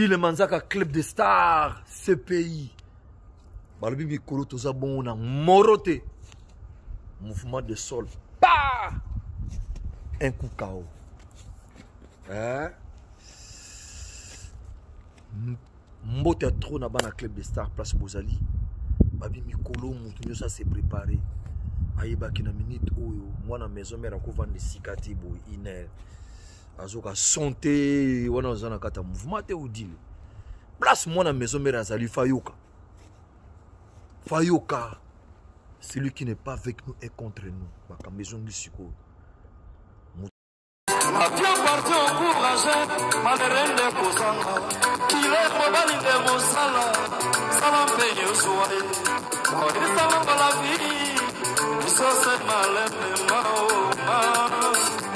Ile Manzaka Club de Stars CPI balobi mikolo toza bongo na moro te mouvement de sol pa un coup kao eh? mbote ya trop na bana club de star place bozali babi mikolo moto nyonso ase prépare ayebaki na minute oyo mwana maison mare akovanda esika te boye inere azoka son te wana oza na kati ya mouvement te odile place mwana maison mare azali fayoka fayoka celui qui n'est pas avec nous est contre nous makambo ezongi sikoyo atia parti okourage malere nde kozanga kile mobali nde mosala sala mpe yozwa ye oyesango la vie biso se malembe maoma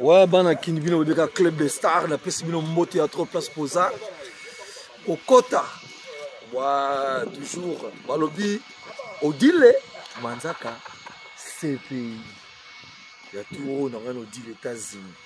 ouais bana kini bino bobeka club de star napesi bino mbote ya trop place poza okota wa toujours balobi odile manzaka cpi ya tour oyo na ngai na odile etats-unis